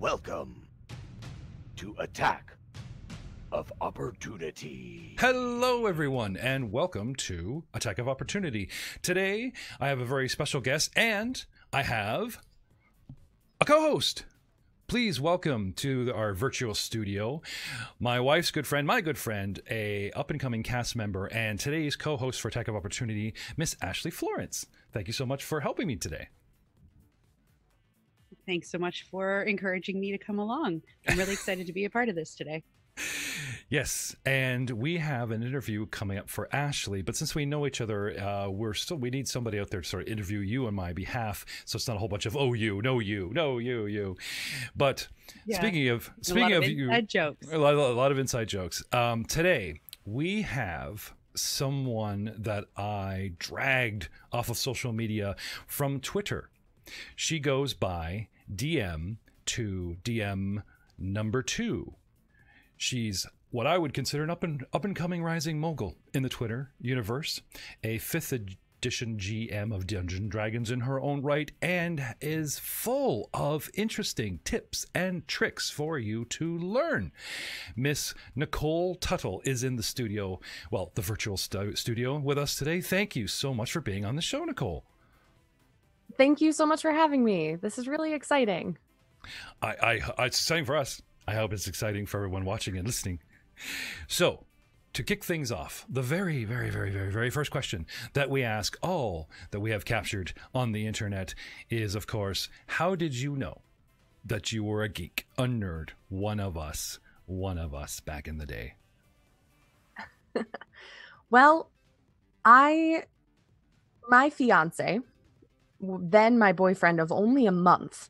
Welcome to Attack of Opportunity. Hello, everyone, and welcome to Attack of Opportunity. Today, I have a very special guest, and I have a co host. Please welcome to our virtual studio my wife's good friend, my good friend, a up and coming cast member, and today's co-host for Attack of Opportunity, Miss Ashley Florence. Thank you so much for helping me today. Thanks so much for encouraging me to come along. I'm really excited to be a part of this today. Yes, and we have an interview coming up for Ashley. But since we know each other, uh, we're still we need somebody out there to sort of interview you on my behalf, so it's not a whole bunch of oh you, no you, no you, you. But Yeah. speaking of A speaking lot of, of you, jokes. a lot, a lot of inside jokes. Um, today we have someone that I dragged off of social media from Twitter. She goes by DM to DM number two. She's what I would consider an up and up and coming rising mogul in the Twitter universe, a fifth edition GM of Dungeon Dragons in her own right, and is full of interesting tips and tricks for you to learn. Miss Nicole Tuttle is in the studio, well, the virtual stu- studio with us today. Thank you so much for being on the show, Nicole. Thank you so much for having me. This is really exciting. I, I, it's exciting for us. I hope it's exciting for everyone watching and listening. So, to kick things off, the very, very, very, very, very first question that we ask all that we have captured on the internet is, of course, how did you know that you were a geek, a nerd, one of us, one of us back in the day? Well, I, my fiance, then my boyfriend of only a month,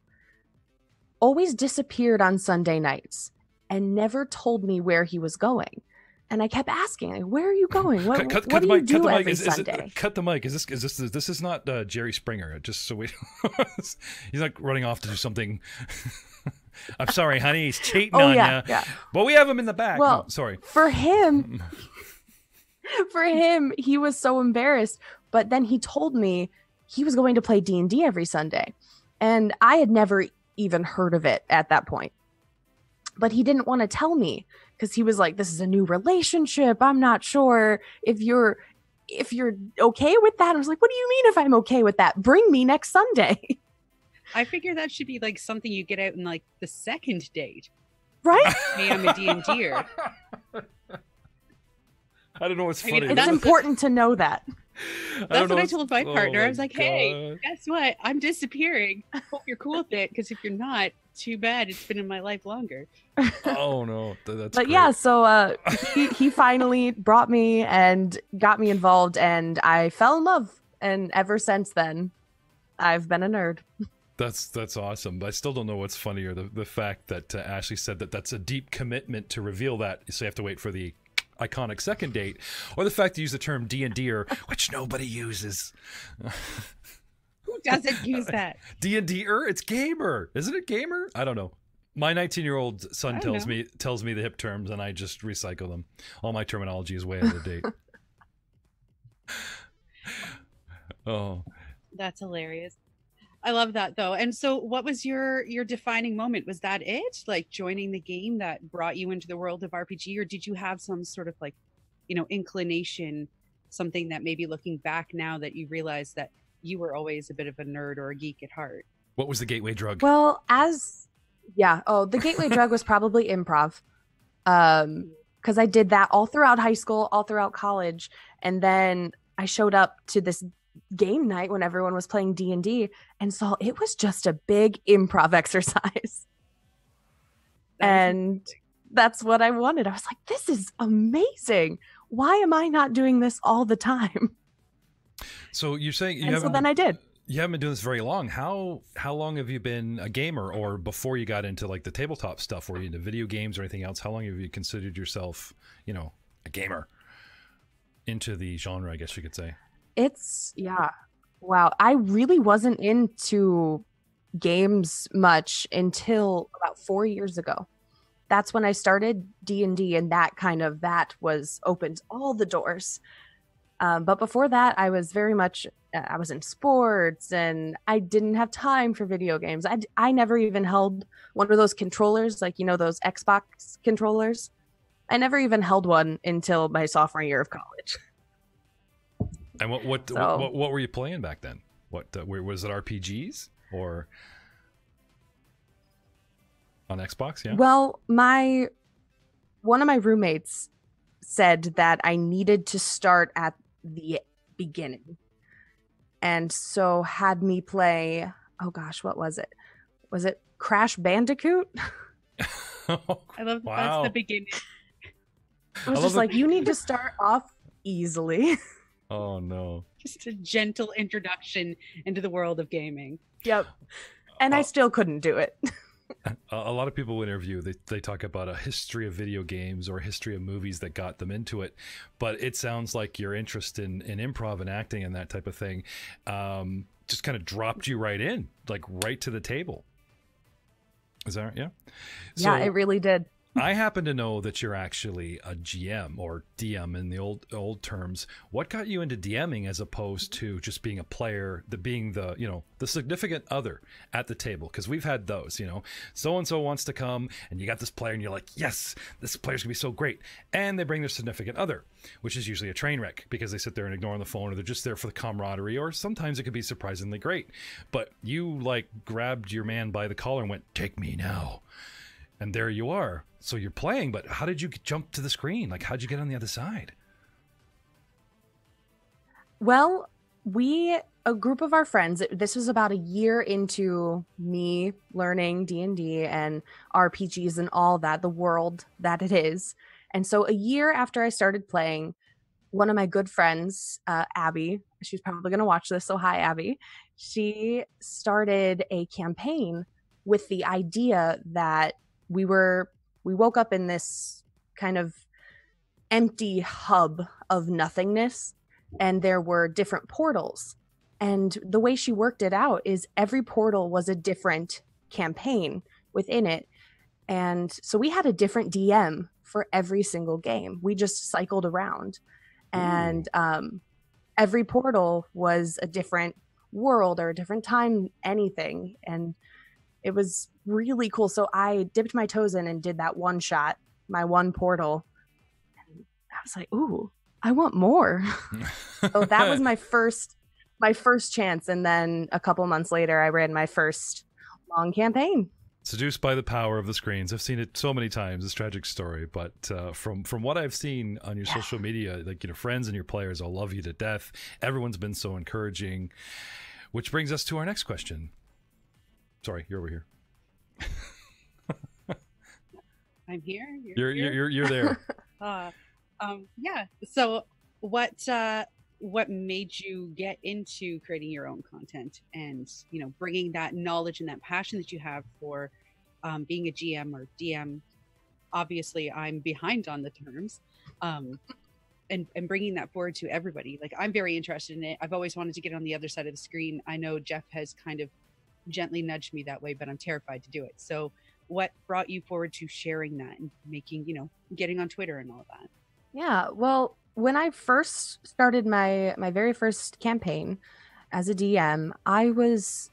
always disappeared on Sunday nights and never told me where he was going. And I kept asking, like, "Where are you going? What, cut, cut, what cut do the you mic. do Cut every Is, is it- Sunday?" cut the mic. Is this? Is this? This is not uh, Jerry Springer. Just so we. he's not running off to do something. I'm sorry, honey. He's cheating Oh on yeah, you. yeah. But we have him in the back. Well- Oh, sorry. For him, for him, he was so embarrassed. But then he told me he was going to play D and D every Sunday, and I had never even heard of it at that point. But he didn't want to tell me because he was like, "This is a new relationship. I'm not sure if you're." If you're okay with that, I was like, "What do you mean if I'm okay with that? Bring me next Sunday, I figure that should be like something you get out in like the second date. right?" Hey, I'm a D&D'er. I don't know what's I mean, funny. It's That's- important to know that. That's know what I told my oh partner. I was like, hey, God. guess what? I'm disappearing. Hope you're cool with it. Because if you're not, too bad. It's been in my life longer. Oh no, that's. but great. yeah so uh he, he finally brought me and got me involved and i fell in love and ever since then i've been a nerd That's that's awesome. But I still don't know what's funnier the the fact that uh, Ashley said that that's a deep commitment to reveal that, so you have to wait for the iconic second date, or the fact to use the term D and D, which nobody uses. Who doesn't use uh, that? D and D, it's gamer, isn't it? Gamer? I don't know. My 19 year old son tells know. me tells me the hip terms, and I just recycle them. All my terminology is way out of date. oh, That's hilarious. I love that though. And so what was your your defining moment? Was that it? Like joining the game that brought you into the world of RPG or did you have some sort of like, you know, inclination, something that maybe looking back now that you realize that you were always a bit of a nerd or a geek at heart? what was the gateway drug? well as yeah oh the gateway drug was probably improv um because i did that all throughout high school all throughout college and then i showed up to this game night when everyone was playing d&d and saw it was just a big improv exercise That is and that's what I wanted. I was like, this is amazing. Why am I not doing this all the time? so you're saying you and so haven't then I did. you haven't been doing this very long. How how long have you been a gamer, or before you got into like the tabletop stuff? Were you into video games or anything else? How long have you considered yourself, you know, a gamer? Into the genre, I guess you could say. It's yeah. Wow. I really wasn't into games much until about 4 years ago. That's when I started D&D and that kind of that was opened all the doors. Um, but before that, I was very much uh, I was in sports and I didn't have time for video games. I, I never even held one of those controllers, like, you know, those Xbox controllers. I never even held one until my sophomore year of college. And what what, So- what, what what were you playing back then? What uh, were- was it RPGs or on Xbox? Yeah. Well, my one of my roommates said that I needed to start at the beginning. And so had me play, oh gosh, what was it? Was it Crash Bandicoot? I love Wow. that's the beginning. I was love just that- like you need to start off easily. oh no. Just a gentle introduction into the world of gaming. yep. And I Oh. still couldn't do it. A, a lot of people interview they they talk about a history of video games or a history of movies that got them into it, but it sounds like your interest in in improv and acting and that type of thing um, just kind of dropped you right in, like right to the table. Is that right? yeah? yeah, it really did. I happen to know that you're actually a GM or DM in the old old terms. What got you into DMing as opposed to just being a player, the being the you know the significant other at the table? Because we've had those. You know, so and so wants to come, and you got this player, and you're like, yes, this player's gonna be so great, and they bring their significant other, which is usually a train wreck because they sit there and ignore on the phone, or they're just there for the camaraderie, or sometimes it could be surprisingly great. But you like grabbed your man by the collar and went, "Take me now." And there you are. So you're playing, but how did you jump to the screen? Like, how'd you get on the other side? Well, we a group of our friends. This was about a year into me learning D and D and RPGs and all that, the world that it is. And so, a year after I started playing, one of my good friends, uh, Abby, she's probably going to watch this. So, hi, Abby. She started a campaign with the idea that we were we woke up in this kind of empty hub of nothingness and there were different portals. And the way she worked it out is every portal was a different campaign within it. And so we had a different DM for every single game. We just cycled around. And um, every portal was a different world or a different time, anything. And it was really cool. So I dipped my toes in and did that one shot, my one portal. And I was like, ooh, I want more. so that was my first my first chance and then a couple months later i ran my first long campaign seduced by the power of the screens. I've seen it so many times. This tragic story, but uh, from from what I've seen on your Yeah. social media, like you know, friends and your players all love you to death. Everyone's been so encouraging. Which brings us to our next question. Sorry, you're over here. I'm here. You're here. you're you're, you're there. Uh, um, yeah. So, what uh, what made you get into creating your own content and you know bringing that knowledge and that passion that you have for um, being a GM or DM? Obviously, I'm behind on the terms, um, and and bringing that forward to everybody. Like I'm very interested in it. I've always wanted to get on the other side of the screen. I know Jeff has kind of gently nudged me that way, but I'm terrified to do it. So. What brought you forward to sharing that and making, you know, getting on Twitter and all that? yeah well when i first started my my very first campaign as a dm i was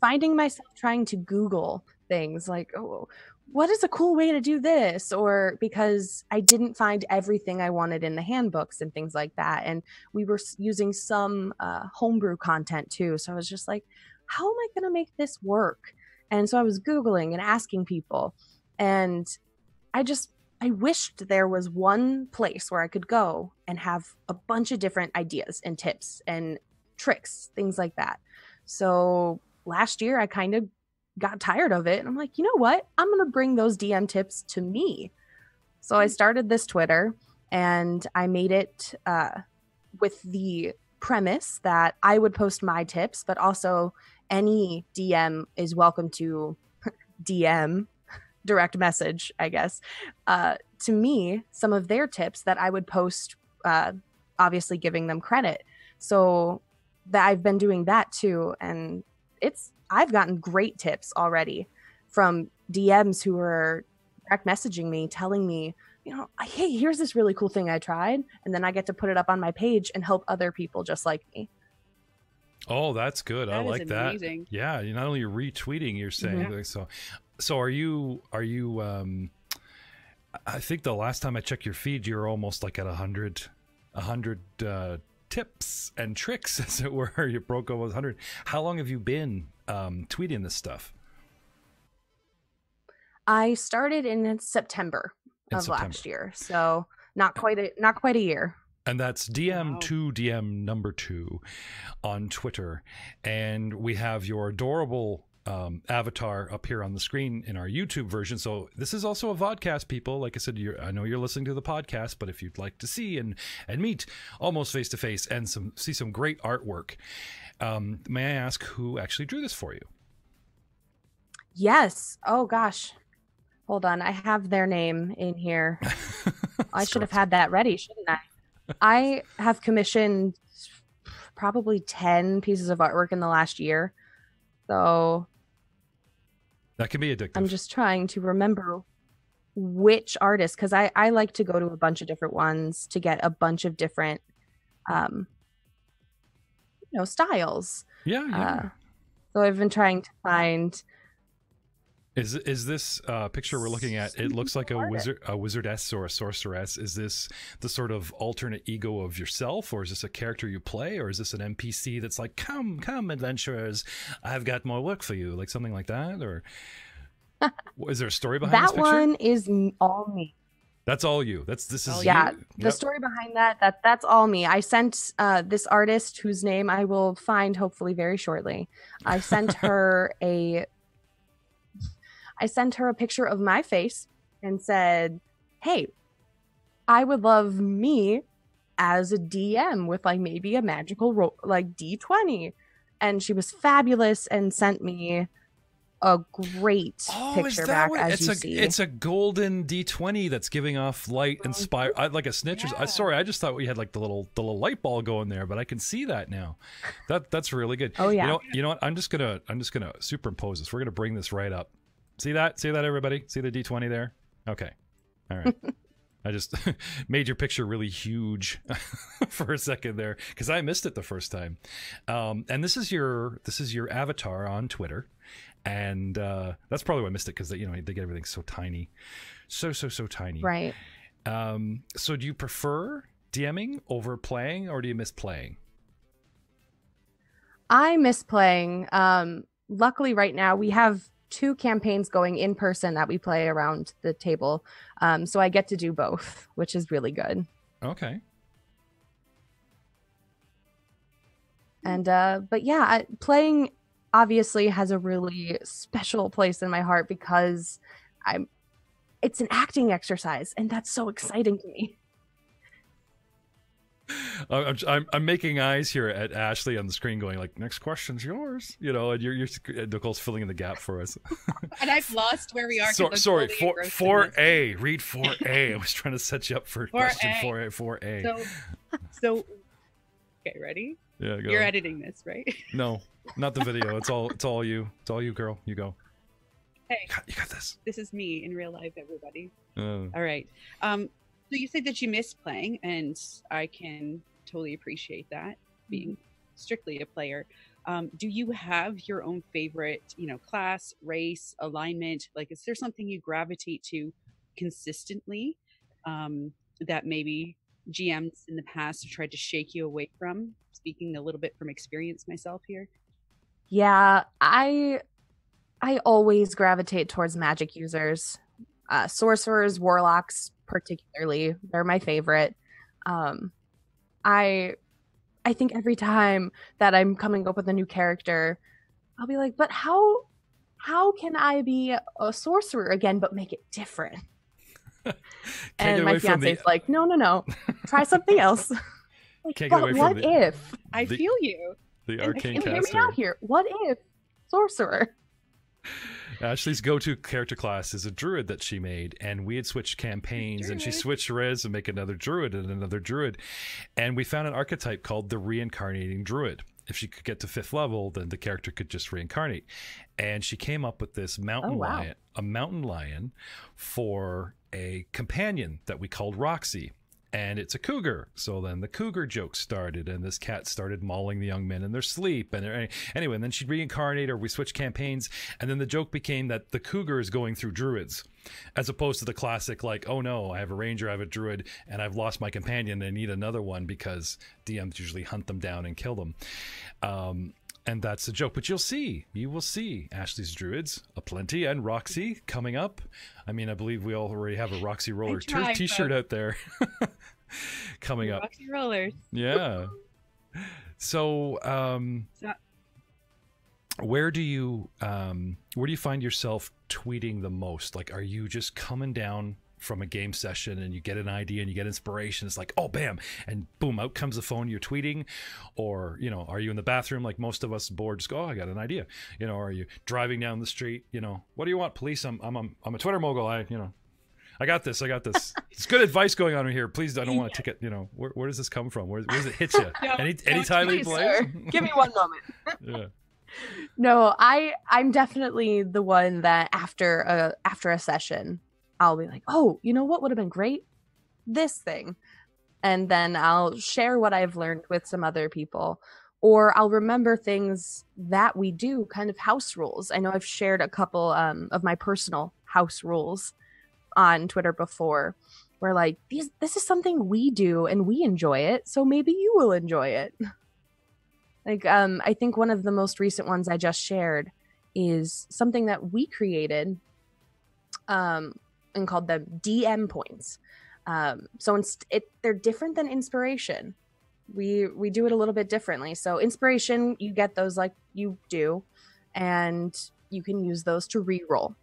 finding myself trying to google things like oh what is a cool way to do this or because i didn't find everything i wanted in the handbooks and things like that and we were using some uh, homebrew content too so i was just like how am i going to make this work? And so i was googling and asking people and i just i wished there was one place where i could go and have a bunch of different ideas and tips and tricks things like that. So last year i kind of got tired of it and i'm like you know what? I'm going to bring those dm tips to me. So i started this twitter and i made it uh, with the premise that i would post my tips but also any dm is welcome to dm direct message i guess uh, to me some of their tips that i would post uh, obviously giving them credit so that i've been doing that too and it's i've gotten great tips already from dms who are direct messaging me telling me you know, hey, here's this really cool thing I tried, and then I get to put it up on my page and help other people just like me. Oh, that's good. I That is like that. amazing. Yeah, you not only you're retweeting, you're saying Mhm. so. So are you? Are you? um I think the last time I checked your feed, you're almost like at a hundred, a hundred uh, tips and tricks, as it were. You broke almost hundred. How long have you been um, tweeting this stuff? I started in September In of September. last year, so not quite a not quite a year. And that's DM2 DM number two on Twitter. And we have your adorable um, avatar up here on the screen in our YouTube version. So this is also a vodcast, people. Like I said, you're, I know you're listening to the podcast, but if you'd like to see and and meet almost face to face and some see some great artwork, um, may I ask who actually drew this for you? Yes. Oh gosh. Hold on. I have their name in here. I should have had that ready, shouldn't I? I have commissioned probably 10 pieces of artwork in the last year. So That can be addictive. I'm just trying to remember which artist because I, I like to go to a bunch of different ones to get a bunch of different um you know styles. yeah, yeah. Uh, so I've been trying to find Is is this uh, picture we're looking at? It looks like a wizard, a wizardess or a sorceress. Is this the sort of alternate ego of yourself, or is this a character you play, or is this an NPC that's like, "Come, come, adventurers, I've got more work for you," like something like that, or is there a story behind this that one is all me. That's all you. That's this is Oh, yeah you. the Yep. story behind that that that's all me i sent uh this artist whose name i will find hopefully very shortly i sent her a i sent her a picture of my face and said hey i would love me as a dm with like maybe a magical ro- like d20 and she was fabulous and sent me a great Oh, picture back what, as it's you a see it's a golden D twenty that's giving off light oh, and spire I, like a snitcher's. s- I, Yeah. sorry, I just thought we had like the little the little light ball going there, but I can see that now. That that's really good. Oh, yeah. You know you know what? I'm just gonna I'm just gonna superimpose this. We're gonna bring this right up. See that? See that everybody? See the D twenty there? Okay. All right. I just made your picture really huge for a second there because I missed it the first time. Um, and this is your this is your avatar on Twitter, and uh, that's probably why I missed it because you know they get everything so tiny, so so so tiny. right Um, so do you prefer DMing over playing, or do you miss playing? I miss playing. Um, luckily, right now we have two campaigns going in person that we play around the table. Um, so I get to do both, which is really good. Okay. And uh, but yeah, I, playing obviously has a really special place in my heart because I'm. It's an acting exercise, and that's so exciting to me. I'm, I'm I'm making eyes here at Ashley on the screen, going like, "Next question's yours," you know, and you're you're Nicole's filling in the gap for us. And I've lost where we are. So, sorry, four four A. Read four A. I was trying to set you up for question 4A. four A. Four A. So, so, okay, ready? Yeah, go. You're editing this, right? No, not the video. It's all it's all you. It's all you, girl. You go. Hey, You got, you got this. this is me in real life, everybody. Uh, All right. Um, so you said that you miss playing, and I can totally appreciate that being strictly a player. Um, do you have your own favorite, you know, class, race, alignment? Like, is there something you gravitate to consistently um, that maybe GMs in the past have tried to shake you away from? Speaking a little bit from experience myself here. Yeah, I I always gravitate towards magic users. Uh sorcerers, warlocks particularly. They're my favorite. Um I I think every time that I'm coming up with a new character, I'll be like, "But how how can I be a sorcerer again but make it different?" and my away from fiance's the like, "No, no, no. Try something else." like, Can't get but away from what the- if? I The- feel you. the And arcane hear me out here. What if sorcerer? Ashley's go-to character class is a druid that she made, and we had switched campaigns, and she Druid. switched res and make another druid and another druid, and we found an archetype called the reincarnating druid. if she could get to fifth level, then the character could just reincarnate. And she came up with this mountain Oh, wow. lion, a mountain lion for a companion that we called Roxy. And it's a cougar. So then the cougar joke started, and this cat started mauling the young men in their sleep. And uh, anyway, and then she'd reincarnate, or we switched campaigns. And then the joke became that the cougar is going through druids, as opposed to the classic, like, oh no, I have a ranger, I have a druid, and I've lost my companion, and I need another one because DMs usually hunt them down and kill them. Um, and that's the joke. But you'll see, you will see Ashley's druids aplenty and Roxy coming up. I mean, I believe we already have a Roxy Roller t- t-shirt but- out there coming up. Roxy Rollers. Yeah. So, um, So- where do you um, where do you find yourself tweeting the most? Like, are you just coming down from a game session and you get an idea and you get inspiration? It's like, oh, bam, and boom, out comes the phone. You're tweeting, or you know, are you in the bathroom like most of us bored? Just go, oh, I got an idea. You know, are you driving down the street? You know, what do you want, police? I'm I'm I'm, I'm a Twitter mogul. I you know. I got this. I got this. It's good advice going on here. Please, I don't want a ticket. You know, where, where does this come from? Where, where does it hit you? Don't- Any don't anytime, any Please, place? sir, give me one moment. yeah. No, I I'm definitely the one that after a after a session, I'll be like, "Oh, you know what would have been great? This thing." And then I'll share what I've learned with some other people or I'll remember things that we do, kind of house rules. I know I've shared a couple um, of my personal house rules on Twitter before where like these this is something we do and we enjoy it, so maybe you will enjoy it. Like um I think one of the most recent ones I just shared is something that we created um and called them DM points. Um so inst- it they're different than inspiration. We we do it a little bit differently. So inspiration you get those like you do and you can use those to re-roll.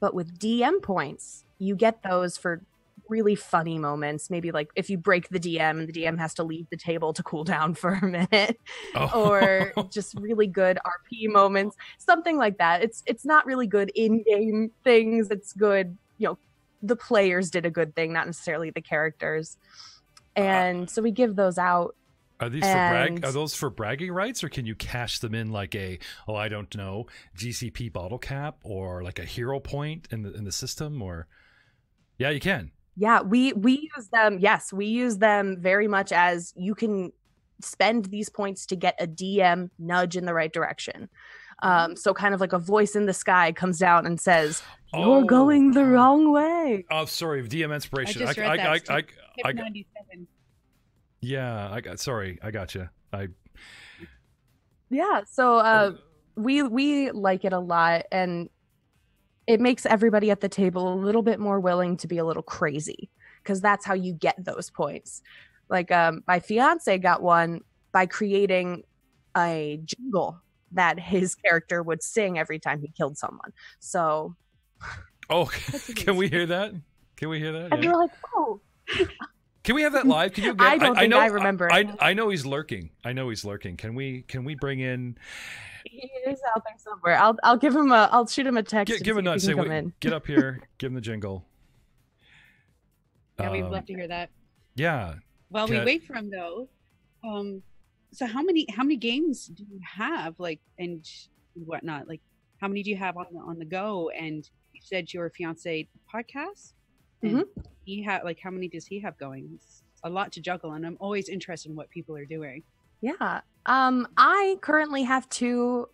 But with DM points, you get those for really funny moments. Maybe like if you break the DM and the DM has to leave the table to cool down for a minute Oh. or just really good RP moments, something like that. It's it's not really good in-game things. It's good, you know, the players did a good thing, not necessarily the characters. Uh, and so we give those out. Are these for brag? Are those for bragging rights, or can you cash them in like a oh I don't know GCP bottle cap or like a hero point in the in the system? Or yeah, you can. Yeah, we we use them. Yes, we use them very much as you can spend these points to get a DM nudge in the right direction. Um, so kind of like a voice in the sky comes down and says, "You're Oh. going the wrong way." Oh, sorry, DM inspiration. I just read I, that, I, Steve. I, Hip I, 97. yeah, I got. Sorry, I got you. I Yeah, so uh, we we like it a lot, and it makes everybody at the table a little bit more willing to be a little crazy because that's how you get those points. Like um, my fiance got one by creating a jingle that his character would sing every time he killed someone. So oh, can we hear that? Can we hear that? and Yeah. you're like, oh, Can we have that live? Can you? Get, I don't think I remember I, it. I, I know he's lurking. I know he's lurking. Can we? Can we bring in? he is out there somewhere. I'll I'll give him a I'll shoot him a text. Get, give him a if nut. Say, can come wait, in. get up here. give him the jingle. Yeah, we'd Um, love to hear that. Yeah. While Can we wait for him though, um, so how many how many games do you have like and whatnot? Like how many do you have on the on the go? And you said your fiance podcast. Mm-hmm. He had like how many does he have going? It's a lot to juggle, and I'm always interested in what people are doing. Yeah. Um, I currently have two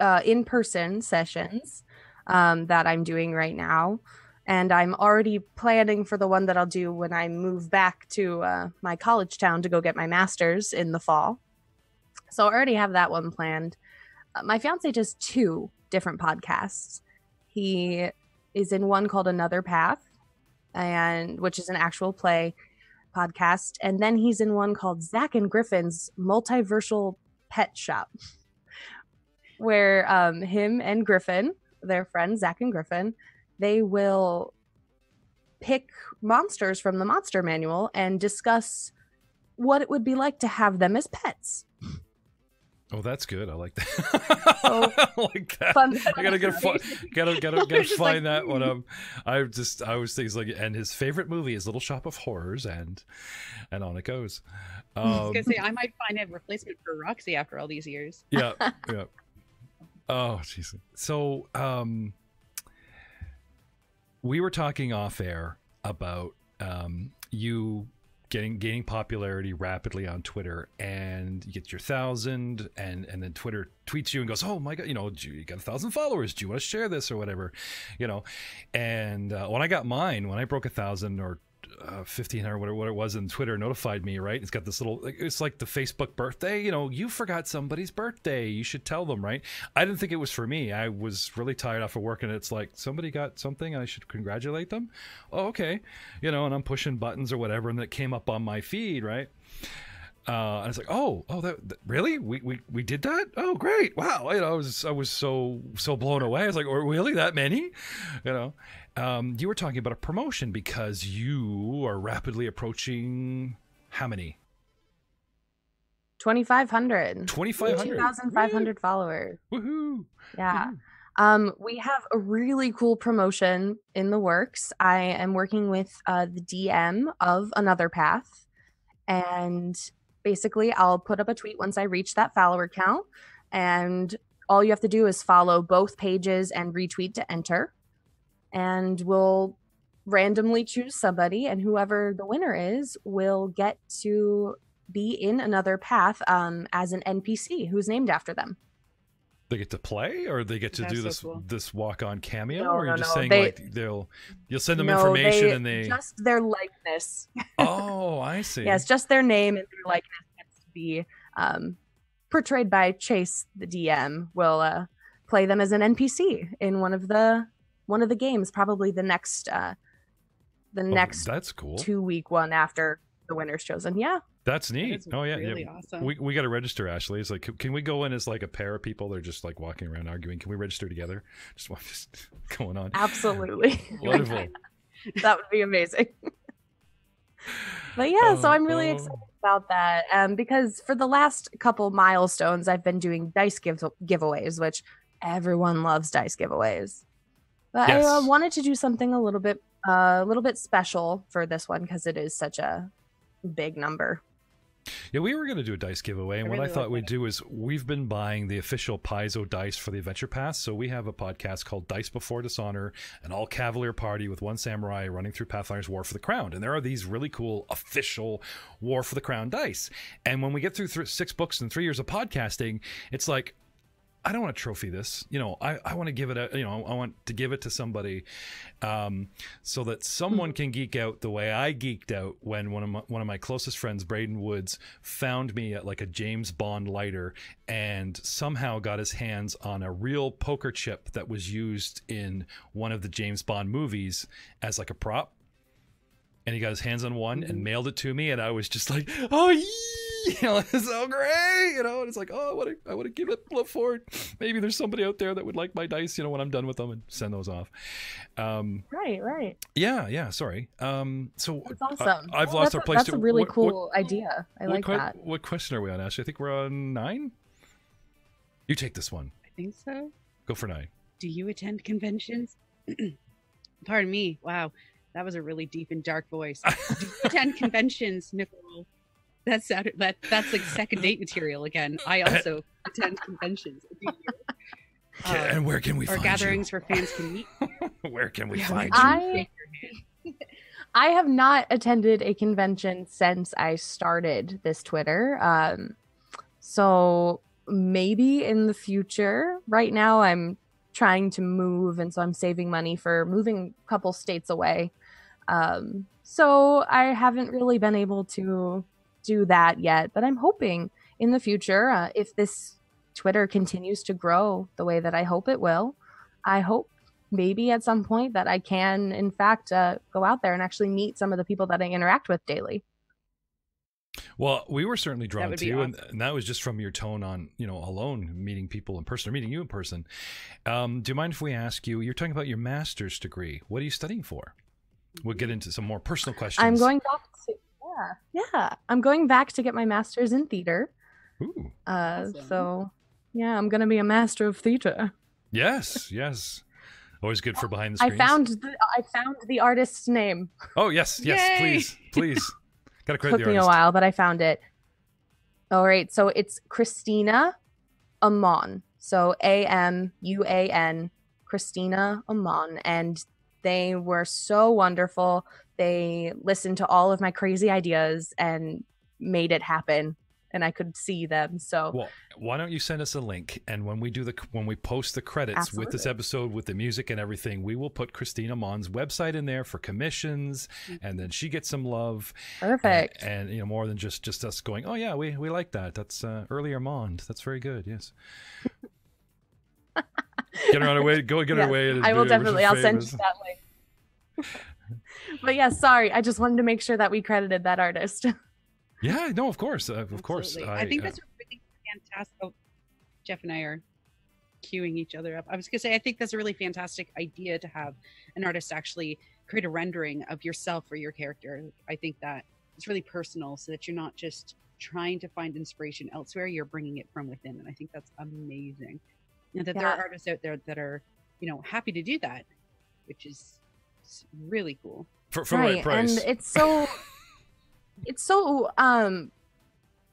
uh, in person sessions um, that I'm doing right now. And I'm already planning for the one that I'll do when I move back to uh, my college town to go get my master's in the fall. So I already have that one planned. Uh, my fiance does two different podcasts. He is in one called Another Path, and which is an actual play podcast, and then he's in one called Zach and Griffin's Multiversal Pet Shop, where um, him and Griffin, their friends Zach and Griffin, they will pick monsters from the monster manual and discuss what it would be like to have them as pets. Oh, that's good. I like that. So, I like that. fun- I gotta get gotta gotta gotta find like, that one. Um, I just I was thinking like, and his favorite movie is Little Shop of Horrors, and and on it goes. I was Um, gonna say I might find a replacement for Roxy after all these years. yeah, yeah. Oh, jeez. So, um, we were talking off air about um, you getting gaining popularity rapidly on Twitter, and you get your thousand, and and then Twitter tweets you and goes, "Oh my god, you know, you got a thousand followers? Do you want to share this or whatever?" You know, and uh, when I got mine, when I broke a thousand or uh, 1500 or whatever what it was and twitter notified me right it's got this little it's like the facebook birthday you know you forgot somebody's birthday you should tell them right i didn't think it was for me i was really tired off of work and it's like somebody got something i should congratulate them oh okay you know and i'm pushing buttons or whatever and it came up on my feed right uh, and it's like, oh, oh, that, that- really? We, we we did that? Oh, great! Wow! You know, I was I was so so blown away. I was like, oh, really? That many? You know, um, you were talking about a promotion because you are rapidly approaching how many? 2,500. Twenty five hundred. 2,500 followers. Woohoo! Yeah. Woohoo. Um, we have a really cool promotion in the works. I am working with uh, the DM of Another Path, and basically, I'll put up a tweet once I reach that follower count, and all you have to do is follow both pages and retweet to enter, and we'll randomly choose somebody, and whoever the winner is will get to be in Another Path um, as an NPC who's named after them. They get to play, or they get to That's do so this cool. this walk on cameo, No, or you're no, just no. saying They- like they'll you'll send them No, information and they just their likeness. oh I see Yes, just their name and their likeness gets to be um, portrayed by Chase, the DM. Will uh, play them as an NPC in one of the one of the games, probably the next uh, the Oh, next that's cool two week one after the winner's chosen. Yeah, that's neat is oh yeah really yeah awesome. We, we got to register, Ashley. It's like, can- can we go in as like a pair of people? They're just like walking around arguing. Can we register together? Just what just going on. absolutely. Wonderful. that would be amazing. but yeah, so I'm really oh. excited about that um, because for the last couple milestones, I've been doing dice give- giveaways, which everyone loves dice giveaways. But I uh, wanted to do something a little bit, uh, a little bit special for this one because it is such a big number. Yeah, we were going to do a dice giveaway, and I what I thought we'd that. do is we've been buying the official Paizo dice for the Adventure Path. So we have a podcast called Dice Before Dishonor, an all Cavalier party with one samurai running through Pathfinder's War for the Crown, and there are these really cool official War for the Crown dice. And when we get through th- six books and three years of podcasting, it's like. I don't want to trophy this. You know, I, I want to give it a, you know, I want to give it to somebody um, so that someone can geek out the way I geeked out when one of my, one of my closest friends, Braden Woods, found me at like a James Bond lighter and somehow got his hands on a real poker chip that was used in one of the James Bond movies as like a prop. And he got his hands on one and mailed it to me, and I was just like, "Oh, yeah, you know, it's so great, you know." And it's like, "Oh, I want to, I want to give it love forward. Maybe there's somebody out there that would like my dice, you know, when I'm done with them, and send those off." Um, Right, right. yeah, yeah. Sorry. Um, so That's awesome. I've Well, lost our a- place. That's to- a really what- cool what- idea. I like que- that. What question are we on, Ashley? I think we're on nine. You take this one. I think so. Go for nine. Do you attend conventions? Pardon me. Wow, that was a really deep and dark voice. Do you attend conventions, Nicole? That's that, that that's like second date material again. I also attend conventions every year. Uh, and where can we or find gatherings where fans can meet. Where can we Yeah, find like, you? I- shake your hand. I have not attended a convention since I started this Twitter. Um, so maybe in the future. Right now, I'm trying to move, and so I'm saving money for moving a couple states away. Um, so I haven't really been able to do that yet, but I'm hoping in the future, uh, if this Twitter continues to grow the way that I hope it will, I hope maybe at some point that I can, in fact, uh, go out there and actually meet some of the people that I interact with daily. Well, we were certainly drawn would to you, and, and that was just from your tone on, you know, alone meeting people in person or meeting you in person. Um, do you mind if we ask you? You're talking about your master's degree. What are you studying for? We'll get into some more personal questions. I'm going back to yeah, yeah. I'm going back to get my master's in theater. Ooh. Uh, Awesome. so yeah, I'm gonna be a master of theater. Yes, yes. Always good for behind the scenes. I found the I found the artist's name. Oh yes, yes, Yay! please, please. Got to credit Took me a while, but I found it. All right, so it's Christina Amon. So A M U A N, Christina Amon, and they were so wonderful. They listened to all of my crazy ideas and made it happen, and I could see them. So Well, why don't you send us a link, and when we do the when we post the credits with this episode with the music and everything, we will put Christina Mon's website in there for commissions, and then she gets some love. perfect. And, and, you know more than just just us going, oh yeah, we we like that. That's uh, earlier Mond. That's very good. Yes. get her on her way. Go get her Yes, away. to I will definitely. I'll send you that link. but yeah, sorry. I just wanted to make sure that we credited that artist. Yeah, no, of course, uh, of course. Absolutely. I, think uh, that's a really fantastic. Oh, Jeff and I are queuing each other up. I was gonna say I think that's a really fantastic idea to have an artist actually create a rendering of yourself or your character. I think that it's really personal, so that you're not just trying to find inspiration elsewhere. You're bringing it from within, and I think that's amazing. And that there are artists out there that are, you know, happy to do that, which is really cool. for, for the right price. and it's so it's so um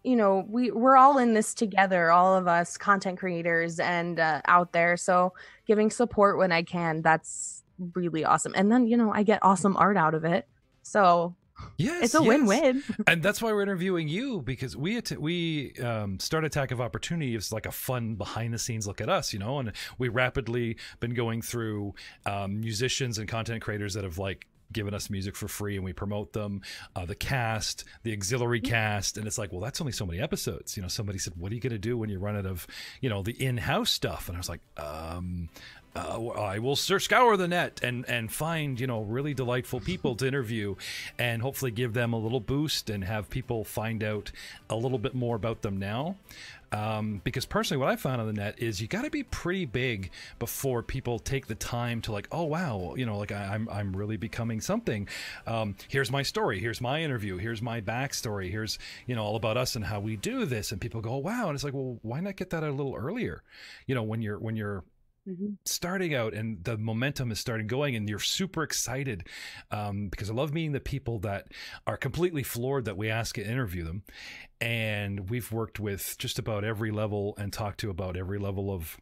you know we we're all in this together all of us content creators and uh, out there. So giving support when i can that's really awesome. And then you know i get awesome art out of it. So yes, it's a yes. win-win. And that's why we're interviewing you because we we um, start attack of opportunity is like a fun behind the scenes look at us you know and we rapidly been going through um, musicians and content creators that have like given us music for free and we promote them uh, the cast the auxiliary cast. And it's like well that's only so many episodes. You know somebody said what are you going to do when you run out of you know the in-house stuff? And i was like um uh, I will search scour the net and and find you know really delightful people to interview, and hopefully give them a little boost and have people find out a little bit more about them now. Um, because personally, what I found on the net is you got to be pretty big before people take the time to like, oh wow, you know, like I, I'm I'm really becoming something. Um, here's my story. Here's my interview. Here's my backstory. Here's you know all about us and how we do this. And people go, wow, and it's like, well, why not get that a little earlier? You know, when you're when you're Mhm. starting out and the momentum is starting going and you're super excited um, because I love meeting the people that are completely floored that we ask to interview them. And we've worked with just about every level and talked to about every level of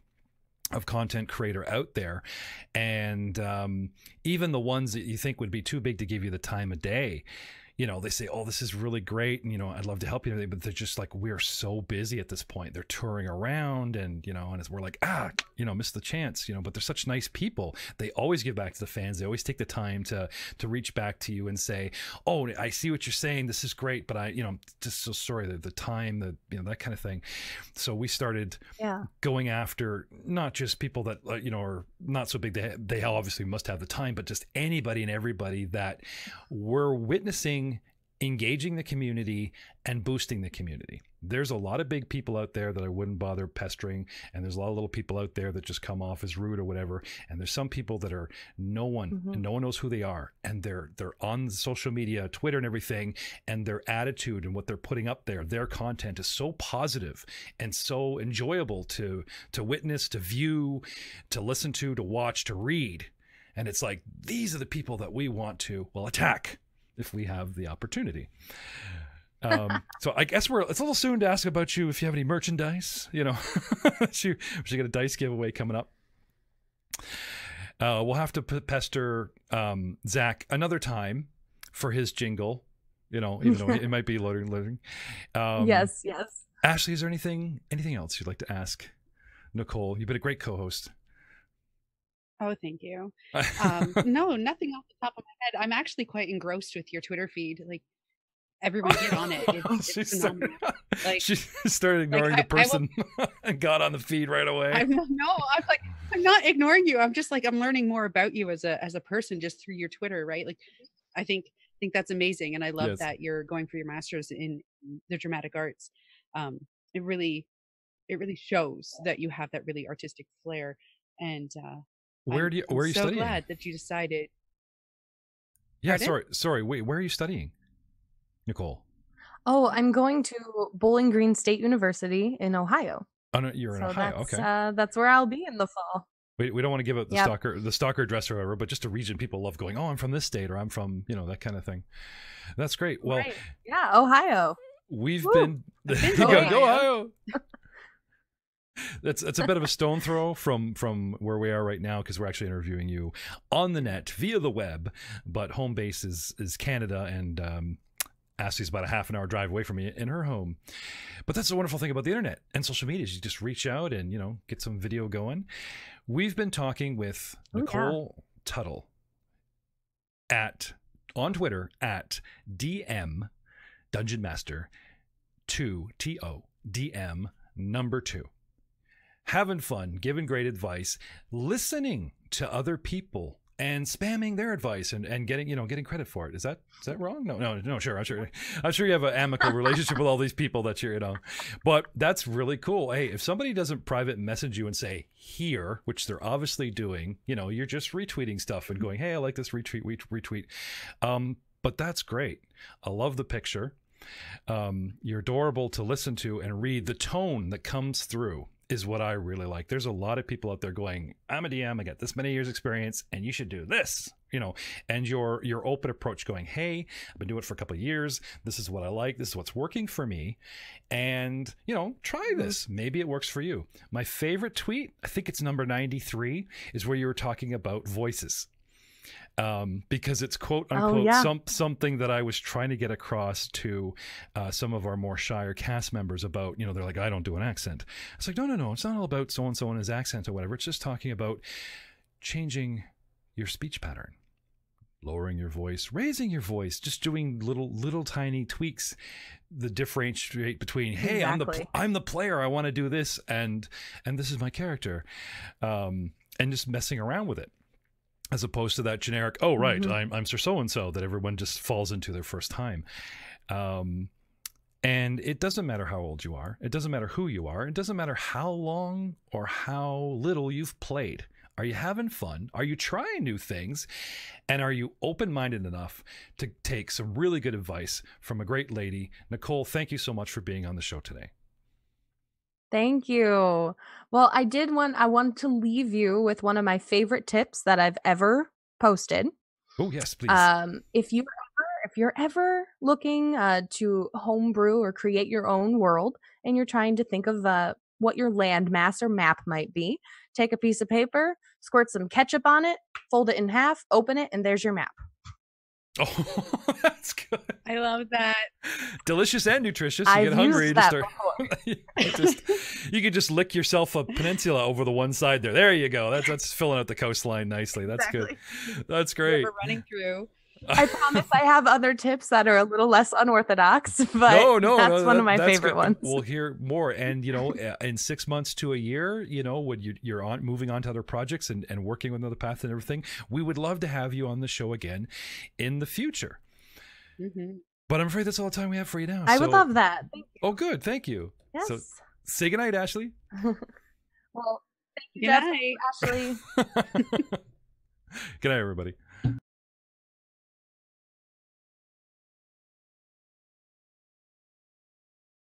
of content creator out there and um, even the ones that you think would be too big to give you the time of day you know, they say, "Oh, this is really great," and you know, I'd love to help you, but they're just like, we're so busy at this point. They're touring around, and you know, and it's, we're like, ah, you know, missed the chance, you know. But they're such nice people. They always give back to the fans. They always take the time to to reach back to you and say, "Oh, I see what you're saying. This is great, but I, you know, just so sorry the the time, the you know, that kind of thing." So we started yeah going after not just people that uh, you know are not so big they they obviously must have the time but just anybody and everybody that we're witnessing engaging the community and boosting the community there's a lot of big people out there that I wouldn't bother pestering and there's a lot of little people out there that just come off as rude or whatever and there's some people that are no one Mhm. no one knows who they are and they're they're on social media Twitter and everything and their attitude and what they're putting up there their content is so positive and so enjoyable to to witness to view to listen to to watch to read and it's like these are the people that we want to well attack if we have the opportunity um, so I guess we're it's a little soon to ask about you if you have any merchandise. You know, she she got a dice giveaway coming up. Uh, we'll have to p- pester um, Zach another time for his jingle. You know, even though it might be loading, loading. Um, yes yes Ashley, is there anything anything else you'd like to ask Nicole? You've been a great co-host. Oh, thank you. um, no, nothing off the top of my head. I'm actually quite engrossed with your Twitter feed. Like everyone get on it. It's, she, started. Like- she started ignoring I- the I person and got on the feed right away. I'm no, I'm like I'm not ignoring you. I'm just like I'm learning more about you as a as a person just through your Twitter, right? Like I think think that's amazing, and I love Yes. that you're going for your masters in the dramatic arts. Um, it really it really shows that you have that really artistic flair, and uh, where I'm- do you I'm where are you so studying? glad that you decided. Yeah, Pardon? sorry, sorry. Wait, where are you studying, Nicole? Oh, I'm going to Bowling Green State University in Ohio. Oh no, you're in so Ohio. that's Okay. uh, that's where I'll be in the fall. we, we don't want to give up the Yep. stalker the stalker address or whatever, but just a region people love going. Oh, I'm from this state, or I'm from you know that kind of thing. That's great. Well, Right. yeah, Ohio. we've Woo. been there been to go, go Ohio. That's that's a bit of a stone throw from from where we are right now because we're actually interviewing you on the net via the web, but home base is is Canada and um, Ashley's about a half an hour drive away from me in her home. But that's the wonderful thing about the internet and social media is you just reach out and you know get some video going. We've been talking with yeah. Nicole Tuttle at on Twitter at DM Dungeon Master two T O D M number two. Having fun, giving great advice, listening to other people and spamming their advice and, and getting you know getting credit for it. Is that is that wrong? No, no, no, sure. I'm sure I'm sure you have an amicable relationship with all these people that you're, you know. But that's really cool. Hey, if somebody doesn't private message you and say here, which they're obviously doing, you know, you're just retweeting stuff and going, Hey, I like this retweet, retweet, retweet. Um, but that's great. I love the picture. Um, you're adorable to listen to and read. The tone that comes through is what I really like. There's a lot of people out there going, I'm a DM, I got this many years experience, and you should do this, you know, and your your open approach going, Hey, I've been doing it for a couple of years. This is what I like, this is what's working for me. And, you know, try mm-hmm. this. Maybe it works for you. My favorite tweet, I think it's number 93, is where you were talking about voices um, because it's quote Oh, unquote yeah. some, something that I was trying to get across to uh, some of our more shyer cast members about, you know, they're like, I don't do an accent. It's like, no, no, no, it's not all about so and so and his accent or whatever. It's just talking about changing your speech pattern. Lowering your voice, raising your voice, just doing little, little tiny tweaks The differentiate between, hey, I'm the, I'm the player, I want to do this, and and this is my character, um, and just messing around with it as opposed to that generic oh right Mhm. i'm, I'm sir so and so that everyone just falls into their first time. Um, and it doesn't matter how old you are. It doesn't matter who you are. It doesn't matter how long or how little you've played. Are you having fun? Are you trying new things? And are you open-minded enough to take some really good advice from a great lady? Nicole thank you so much for being on the show today Thank you. Well, I did want I want to leave you with one of my favorite tips that I've ever posted. oh yes please Um, if you ever if you're ever looking uh, to homebrew or create your own world, and you're trying to think of uh, what your landmass or map might be, take a piece of paper, squirt some ketchup on it, fold it in half, open it, and there's your map. Oh that's good I love that. delicious and nutritious. You I've get hungry, you used just that start. you, just, you could just lick yourself a peninsula over the one side there. There you go. That's that's filling out the coastline nicely. That's good. That's great. We're running through. I promise I have other tips that are a little less unorthodox, but no, no, that's no, one that- of my favorite good. ones. We'll hear more, and you know, uh, in six months to a year, you know, when you, you're on moving on to other projects and, and working with another path and everything, we would love to have you on the show again in the future. Mhm. But I'm afraid that's all the time we have for you now. I so- would love that. Thank Oh, good. Thank you. you. So- Yes. Say goodnight, Ashley. well, thank you, Good Jeff, night. Ashley. Good night, everybody.